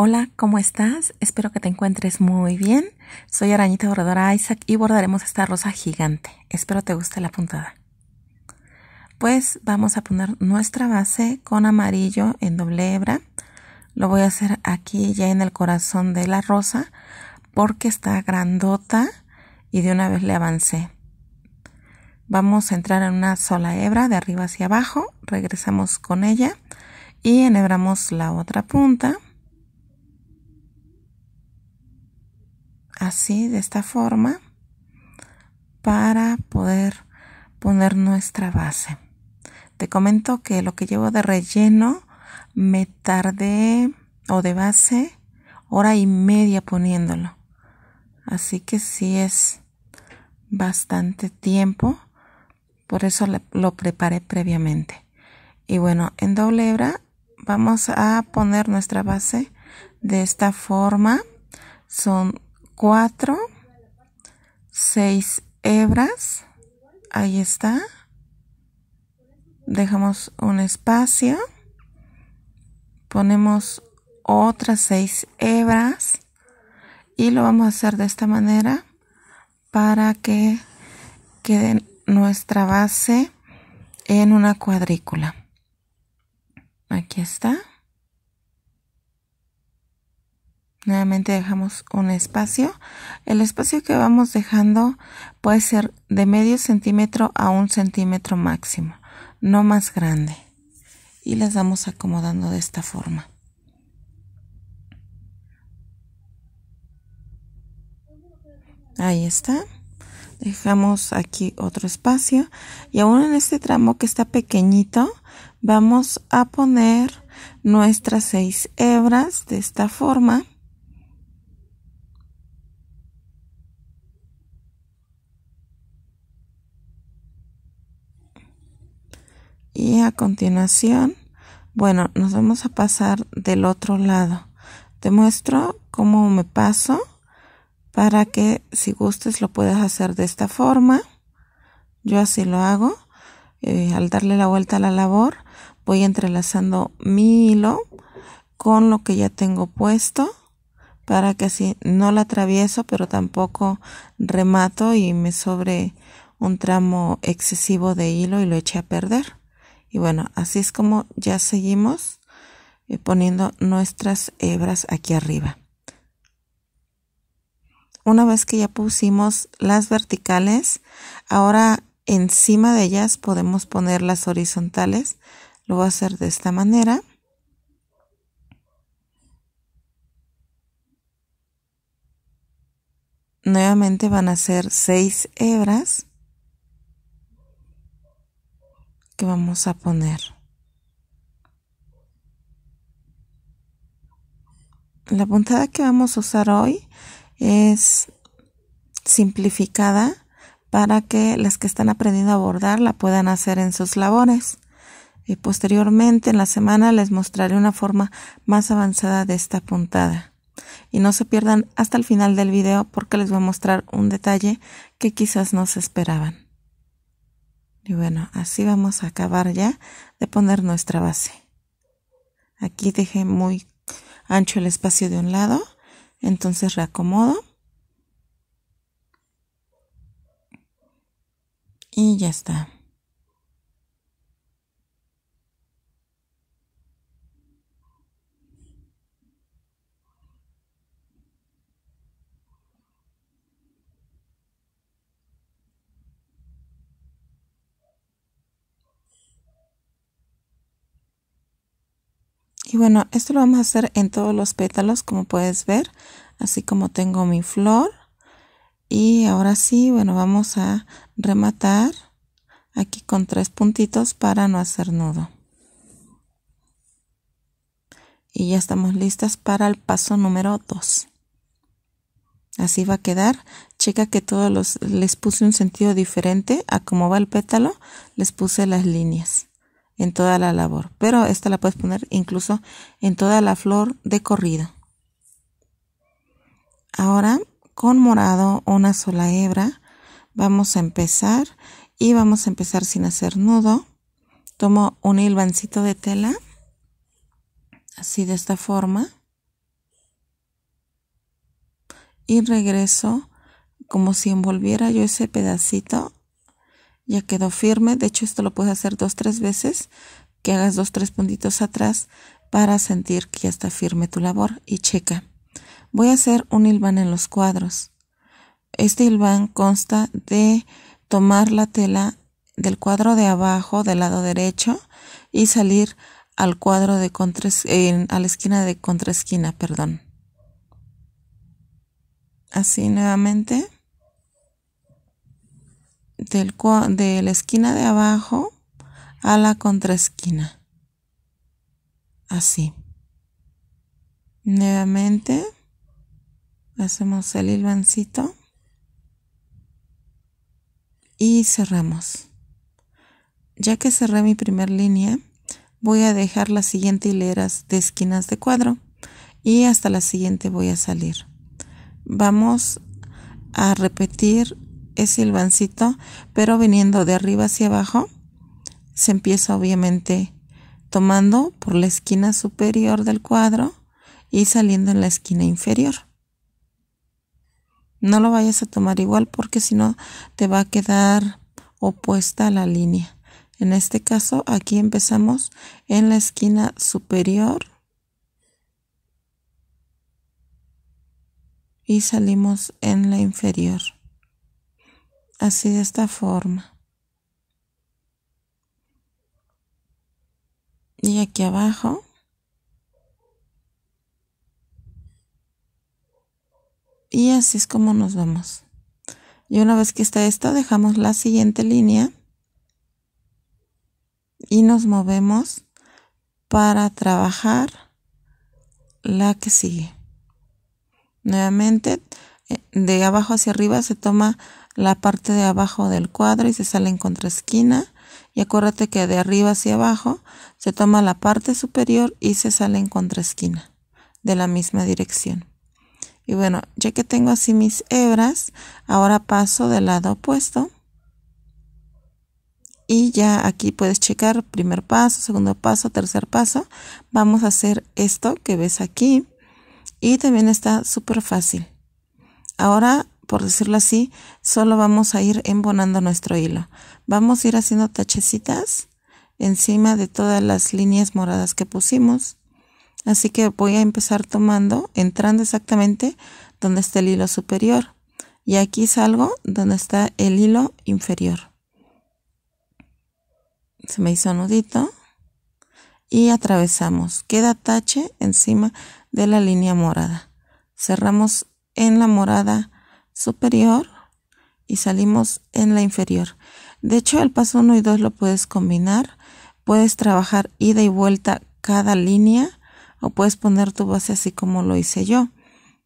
Hola, ¿cómo estás? Espero que te encuentres muy bien. Soy Arañita Bordadora Isaac y bordaremos esta rosa gigante. Espero te guste la puntada. Pues vamos a poner nuestra base con amarillo en doble hebra. Lo voy a hacer aquí ya en el corazón de la rosa porque está grandota y de una vez le avancé. Vamos a entrar en una sola hebra de arriba hacia abajo, regresamos con ella y enhebramos la otra punta así de esta forma para poder poner nuestra base. Te comento que lo que llevo de relleno me tardé o de base hora y media poniéndolo. Así que sí es bastante tiempo por eso lo preparé previamente. Y bueno en doble hebra vamos a poner nuestra base de esta forma. Son cuatro, seis hebras. Ahí está. Dejamos un espacio. Ponemos otras seis hebras. Y lo vamos a hacer de esta manera para que quede nuestra base en una cuadrícula. Aquí está. Nuevamente dejamos un espacio. El espacio que vamos dejando puede ser de medio centímetro a un centímetro máximo, no más grande. Y las vamos acomodando de esta forma. Ahí está. Dejamos aquí otro espacio. Y aún en este tramo que está pequeñito, vamos a poner nuestras seis hebras de esta forma a continuación. Bueno nos vamos a pasar del otro lado. Te muestro cómo me paso para que si gustes lo puedas hacer de esta forma. Yo así lo hago. Eh, al darle la vuelta a la labor voy entrelazando mi hilo con lo que ya tengo puesto para que así no la atravieso pero tampoco remato y me sobre un tramo excesivo de hilo y lo eche a perder y bueno, así es como ya seguimos eh, poniendo nuestras hebras aquí arriba. Una vez que ya pusimos las verticales, ahora encima de ellas podemos poner las horizontales. Lo voy a hacer de esta manera. Nuevamente van a ser seis hebras que vamos a poner. La puntada que vamos a usar hoy es simplificada para que las que están aprendiendo a bordar la puedan hacer en sus labores. Y posteriormente en la semana les mostraré una forma más avanzada de esta puntada. Y no se pierdan hasta el final del video porque les voy a mostrar un detalle que quizás no se esperaban. Y bueno, así vamos a acabar ya de poner nuestra base. Aquí dejé muy ancho el espacio de un lado, entonces reacomodo. Y ya está. Bueno, esto lo vamos a hacer en todos los pétalos, como puedes ver, así como tengo mi flor. Y ahora sí, bueno, vamos a rematar aquí con tres puntitos para no hacer nudo. Y ya estamos listas para el paso número 2. Así va a quedar. Checa que todos los les puse un sentido diferente a cómo va el pétalo, les puse las líneas en toda la labor, pero esta la puedes poner incluso en toda la flor de corrido. Ahora con morado una sola hebra vamos a empezar y vamos a empezar sin hacer nudo. Tomo un hilvancito de tela así de esta forma y regreso como si envolviera yo ese pedacito. Ya quedó firme. De hecho, esto lo puedes hacer dos, tres veces. Que hagas dos, tres puntitos atrás para sentir que ya está firme tu labor. Y checa. Voy a hacer un hilván en los cuadros. Este hilván consta de tomar la tela del cuadro de abajo del lado derecho y salir al cuadro de contra, a la esquina de contraesquina, perdón. Así nuevamente del, de la esquina de abajo a la contraesquina. Así. Nuevamente hacemos el hilvancito y cerramos. Ya que cerré mi primer línea, voy a dejar las siguientes hileras de esquinas de cuadro y hasta la siguiente voy a salir. Vamos a repetir ese hilvancito, pero viniendo de arriba hacia abajo, se empieza obviamente tomando por la esquina superior del cuadro y saliendo en la esquina inferior. No lo vayas a tomar igual porque si no te va a quedar opuesta a la línea. En este caso, aquí empezamos en la esquina superior y salimos en la inferior. Así de esta forma. Y aquí abajo y así es como nos vamos. Y una vez que está esto, dejamos la siguiente línea y nos movemos para trabajar la que sigue. Nuevamente, eh, de abajo hacia arriba se toma la parte de abajo del cuadro y se sale en contraesquina. Y acuérdate que de arriba hacia abajo se toma la parte superior y se sale en contraesquina de la misma dirección. Y bueno, ya que tengo así mis hebras, ahora paso del lado opuesto. Y ya aquí puedes checar primer paso, segundo paso, tercer paso. Vamos a hacer esto que ves aquí. Y también está súper fácil. Ahora, por decirlo así, solo vamos a ir embonando nuestro hilo. Vamos a ir haciendo tachecitas encima de todas las líneas moradas que pusimos. Así que voy a empezar tomando, entrando exactamente donde está el hilo superior. Y aquí salgo donde está el hilo inferior. Se me hizo nudito. Y atravesamos. Queda tache encima de la línea morada. Cerramos en la morada superior y salimos en la inferior. De hecho, el paso 1 y 2 lo puedes combinar. Puedes trabajar ida y vuelta cada línea o puedes poner tu base así como lo hice yo,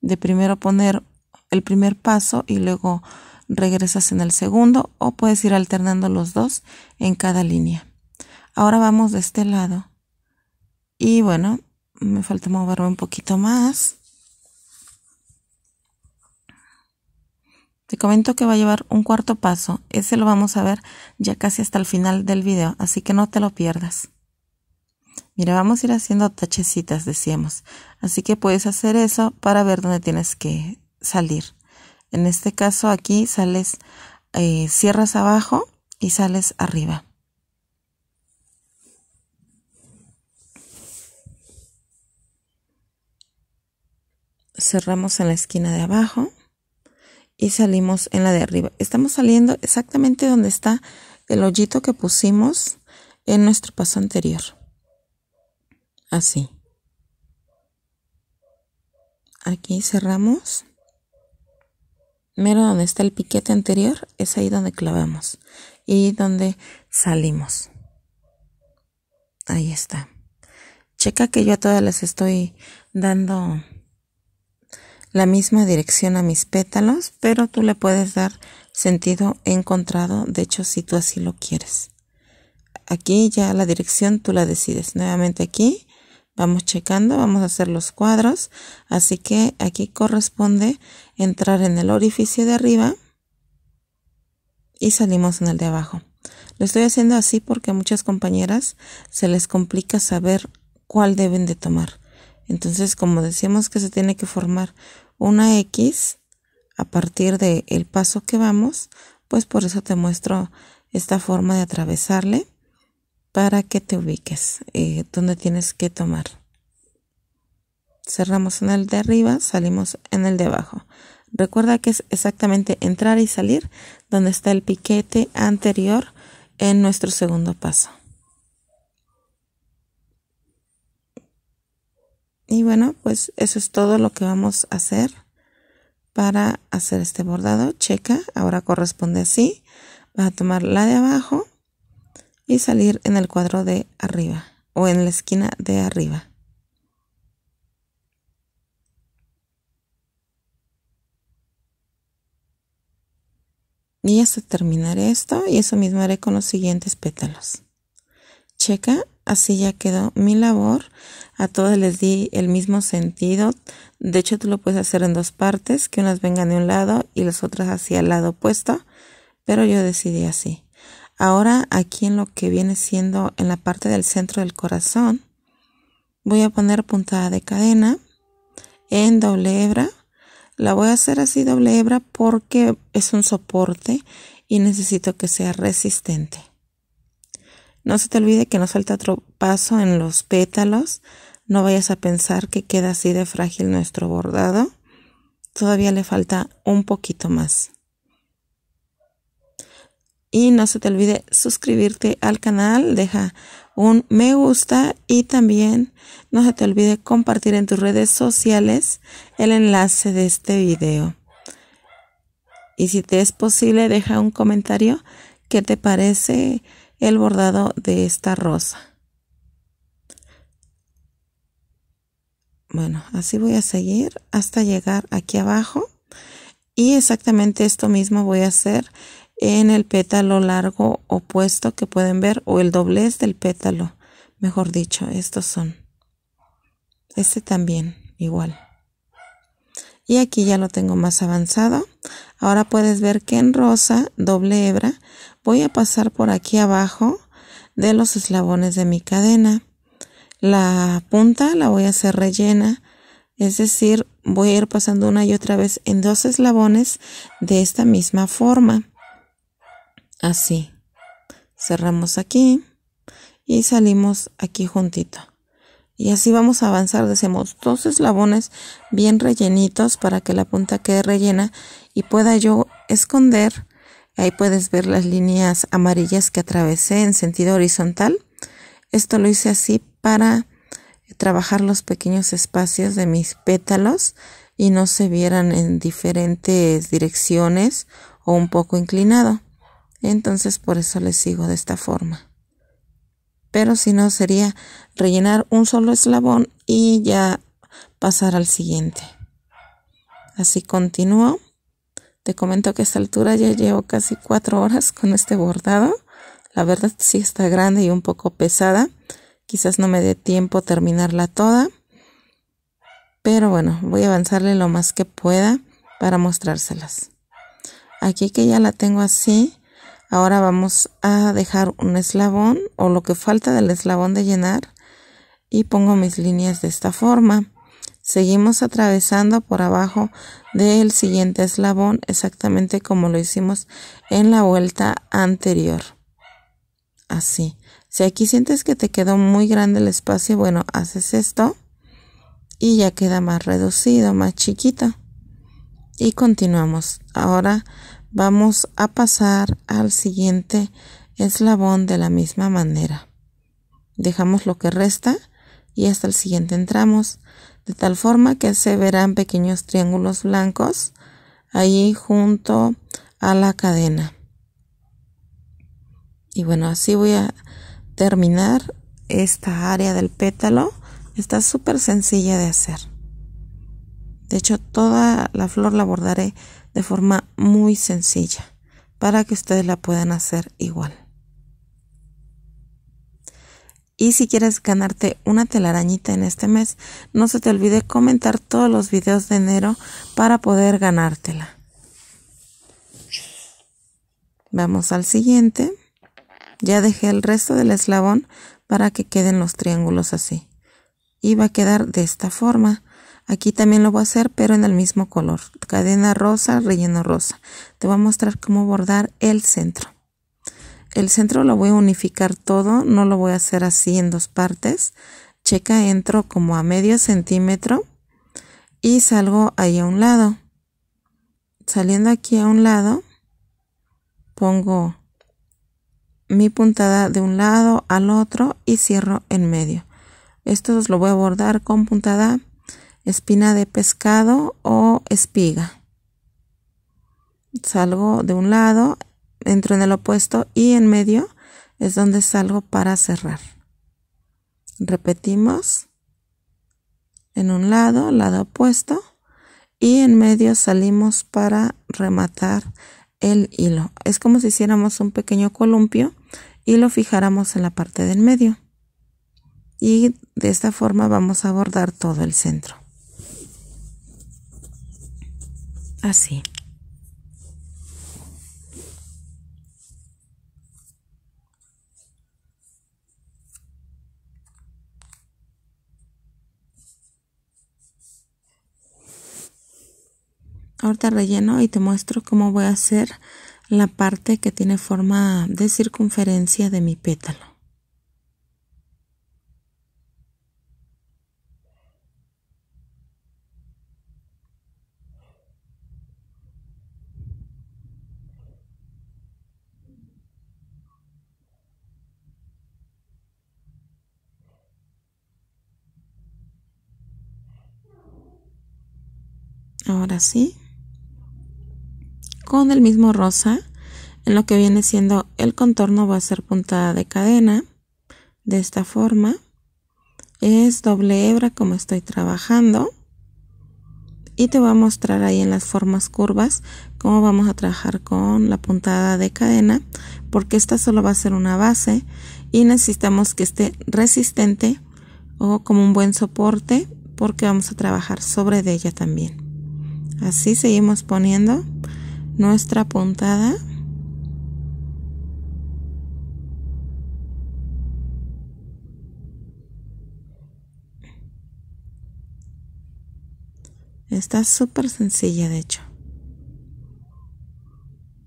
de primero poner el primer paso y luego regresas en el segundo o puedes ir alternando los dos en cada línea. Ahora vamos de este lado y bueno, me falta moverme un poquito más. Te comento que va a llevar un cuarto paso, ese lo vamos a ver ya casi hasta el final del video, así que no te lo pierdas. Mira, vamos a ir haciendo tachecitas, decíamos. Así que puedes hacer eso para ver dónde tienes que salir. En este caso aquí sales, eh, cierras abajo y sales arriba. Cerramos en la esquina de abajo y salimos en la de arriba. Estamos saliendo exactamente donde está el hoyito que pusimos en nuestro paso anterior así. Aquí cerramos. Mero donde está el piquete anterior es ahí donde clavamos y donde salimos. Ahí está. Checa que yo a todas les estoy dando la misma dirección a mis pétalos, pero tú le puedes dar sentido encontrado, de hecho si tú así lo quieres. Aquí ya la dirección tú la decides. Nuevamente aquí Vamos checando, vamos a hacer los cuadros. Así que aquí corresponde entrar en el orificio de arriba y salimos en el de abajo. Lo estoy haciendo así porque a muchas compañeras se les complica saber cuál deben de tomar. Entonces, como decíamos que se tiene que formar una X, a partir del el paso que vamos, pues por eso te muestro esta forma de atravesarle para que te ubiques eh, donde tienes que tomar. Cerramos en el de arriba, salimos en el de abajo. Recuerda que es exactamente entrar y salir donde está el piquete anterior en nuestro segundo paso. Y bueno, pues eso es todo lo que vamos a hacer para hacer este bordado. Checa, ahora corresponde así. Vas a tomar la de abajo y salir en el cuadro de arriba o en la esquina de arriba. Y hasta terminar esto y eso mismo haré con los siguientes pétalos. Checa, así ya quedó mi labor. A todos les di el mismo sentido. De hecho, tú lo puedes hacer en dos partes, que unas vengan de un lado y las otras hacia el lado opuesto, pero yo decidí así. Ahora aquí en lo que viene siendo en la parte del centro del corazón, voy a poner puntada de cadena en doble hebra. La voy a hacer así doble hebra porque es un soporte y necesito que sea resistente. No se te olvide que nos falta otro paso en los pétalos. No vayas a pensar que queda así de frágil nuestro bordado. Todavía le falta un poquito más. Y no se te olvide suscribirte al canal, deja un me gusta y también no se te olvide compartir en tus redes sociales el enlace de este video. Y si te es posible, deja un comentario qué te parece el bordado de esta rosa. Bueno, así voy a seguir hasta llegar aquí abajo. Y exactamente esto mismo voy a hacer en el pétalo largo opuesto que pueden ver o el doblez del pétalo. Mejor dicho, estos son. Este también, igual. Y aquí ya lo tengo más avanzado. Ahora puedes ver que en rosa, doble hebra, voy a pasar por aquí abajo de los eslabones de mi cadena. La punta la voy a hacer rellena, es decir, voy a ir pasando una y otra vez en dos eslabones de esta misma forma. Así. Cerramos aquí y salimos aquí juntito. Y así vamos a avanzar, decimos dos eslabones bien rellenitos para que la punta quede rellena y pueda yo esconder Ahí puedes ver las líneas amarillas que atravesé en sentido horizontal. Esto lo hice así para trabajar los pequeños espacios de mis pétalos y no se vieran en diferentes direcciones o un poco inclinado. Entonces por eso les sigo de esta forma. Pero si no sería rellenar un solo eslabón y ya pasar al siguiente. Así continúo. Te comento que a esta altura ya llevo casi cuatro horas con este bordado. La verdad sí está grande y un poco pesada. Quizás no me dé tiempo terminarla toda. Pero bueno, voy a avanzarle lo más que pueda para mostrárselas. Aquí que ya la tengo así, ahora vamos a dejar un eslabón o lo que falta del eslabón de llenar y pongo mis líneas de esta forma. Seguimos atravesando por abajo del siguiente eslabón exactamente como lo hicimos en la vuelta anterior. Así. Si aquí sientes que te quedó muy grande el espacio, bueno, haces esto y ya queda más reducido, más chiquito. Y continuamos. Ahora vamos a pasar al siguiente eslabón de la misma manera. Dejamos lo que resta y hasta el siguiente entramos de tal forma que se verán pequeños triángulos blancos ahí junto a la cadena. Y bueno, así voy a terminar esta área del pétalo. Está súper sencilla de hacer. De hecho, toda la flor la bordaré de forma muy sencilla para que ustedes la puedan hacer igual. Y si quieres ganarte una telarañita en este mes, no se te olvide comentar todos los videos de enero para poder ganártela. Vamos al siguiente. Ya dejé el resto del eslabón para que queden los triángulos así. Y va a quedar de esta forma. Aquí también lo voy a hacer, pero en el mismo color. Cadena rosa, relleno rosa. Te voy a mostrar cómo bordar el centro. El centro lo voy a unificar todo, no lo voy a hacer así en dos partes. Checa, entro como a medio centímetro y salgo ahí a un lado. Saliendo aquí a un lado, pongo mi puntada de un lado al otro y cierro en medio. Esto lo voy a bordar con puntada espina de pescado o espiga. Salgo de un lado, entro en el opuesto y en medio es donde salgo para cerrar. Repetimos en un lado, lado opuesto y en medio salimos para rematar el hilo. Es como si hiciéramos un pequeño columpio y lo fijáramos en la parte del medio. Y de esta forma vamos a bordar todo el centro. Así. Ahorita relleno y te muestro cómo voy a hacer la parte que tiene forma de circunferencia de mi pétalo. Ahora sí con el mismo rosa en lo que viene siendo el contorno va a ser puntada de cadena. De esta forma es doble hebra como estoy trabajando. Y te voy a mostrar ahí en las formas curvas cómo vamos a trabajar con la puntada de cadena porque esta solo va a ser una base y necesitamos que esté resistente o como un buen soporte porque vamos a trabajar sobre de ella también así seguimos poniendo nuestra puntada Está súper sencilla, de hecho.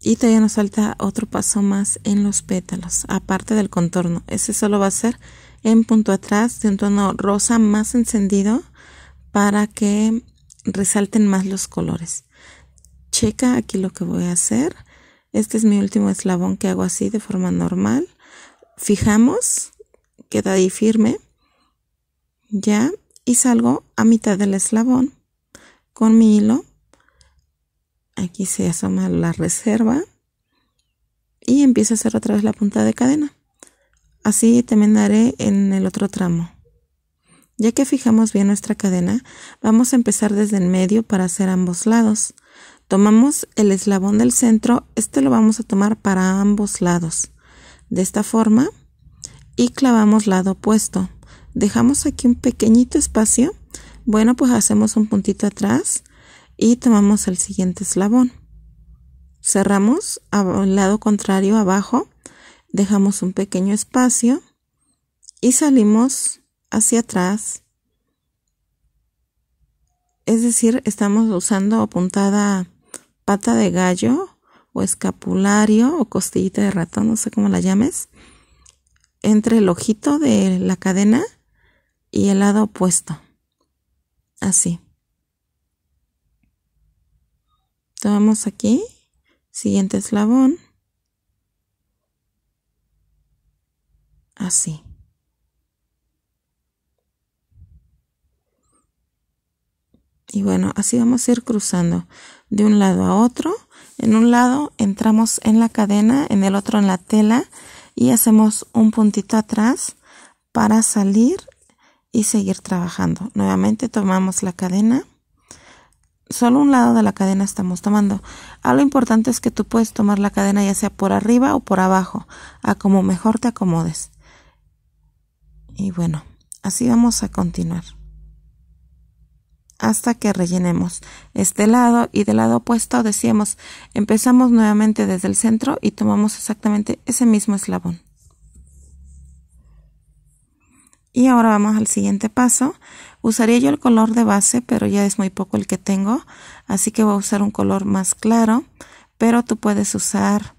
Y todavía nos falta otro paso más en los pétalos, aparte del contorno. Ese solo va a ser en punto atrás de un tono rosa más encendido para que resalten más los colores checa aquí lo que voy a hacer. Este es mi último eslabón que hago así de forma normal. Fijamos, queda ahí firme. Ya, y salgo a mitad del eslabón con mi hilo. Aquí se asoma la reserva y empiezo a hacer otra vez la punta de cadena. Así también haré en el otro tramo. Ya que fijamos bien nuestra cadena, vamos a empezar desde el medio para hacer ambos lados. Tomamos el eslabón del centro, este lo vamos a tomar para ambos lados. De esta forma y clavamos lado opuesto. Dejamos aquí un pequeñito espacio. Bueno, pues hacemos un puntito atrás y tomamos el siguiente eslabón. Cerramos al lado contrario abajo, dejamos un pequeño espacio y salimos hacia atrás. Es decir, estamos usando puntada pata de gallo o escapulario o costillita de ratón, no sé cómo la llames, entre el ojito de la cadena y el lado opuesto. Así. Tomamos aquí, siguiente eslabón. Así. Y bueno, así vamos a ir cruzando de un lado a otro. En un lado entramos en la cadena, en el otro en la tela y hacemos un puntito atrás para salir y seguir trabajando. Nuevamente tomamos la cadena. Solo un lado de la cadena estamos tomando. Algo importante es que tú puedes tomar la cadena ya sea por arriba o por abajo, a como mejor te acomodes. Y bueno, así vamos a continuar hasta que rellenemos este lado y del lado opuesto decíamos empezamos nuevamente desde el centro y tomamos exactamente ese mismo eslabón Y ahora vamos al siguiente paso. Usaría yo el color de base, pero ya es muy poco el que tengo, así que voy a usar un color más claro, pero tú puedes usar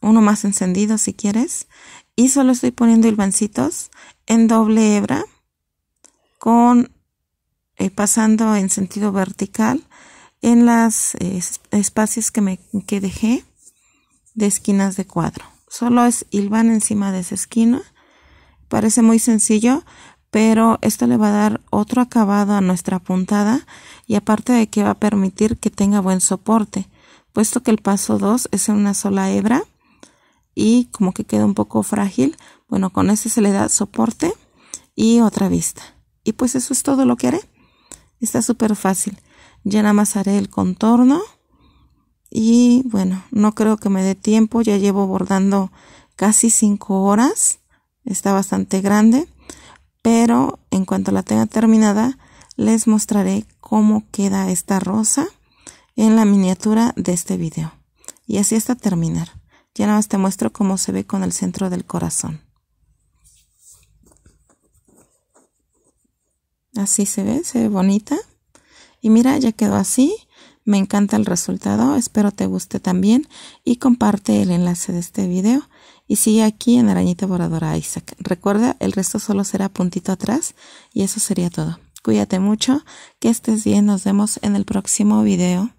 uno más encendido si quieres. Y solo estoy poniendo hilvancitos en doble hebra con eh, pasando en sentido vertical en los eh, espacios que me que dejé de esquinas de cuadro. Solo es hilvan encima de esa esquina Parece muy sencillo, pero esto le va a dar otro acabado a nuestra puntada y aparte de que va a permitir que tenga buen soporte, puesto que el paso 2 es una sola hebra y como que queda un poco frágil, bueno, con ese se le da soporte y otra vista. Y pues eso es todo lo que haré. Está súper fácil. Ya nada más haré el contorno y bueno, no creo que me dé tiempo, ya llevo bordando casi 5 horas está bastante grande, pero en cuanto la tenga terminada, les mostraré cómo queda esta rosa en la miniatura de este video. Y así hasta terminar. Ya nada más te muestro cómo se ve con el centro del corazón. Así se ve, se ve bonita. Y mira, ya quedó así. Me encanta el resultado, espero te guste también y comparte el enlace de este video y sigue aquí en Arañita Boradora Isaac. Recuerda, el resto solo será puntito atrás y eso sería todo. Cuídate mucho, que estés bien, nos vemos en el próximo video.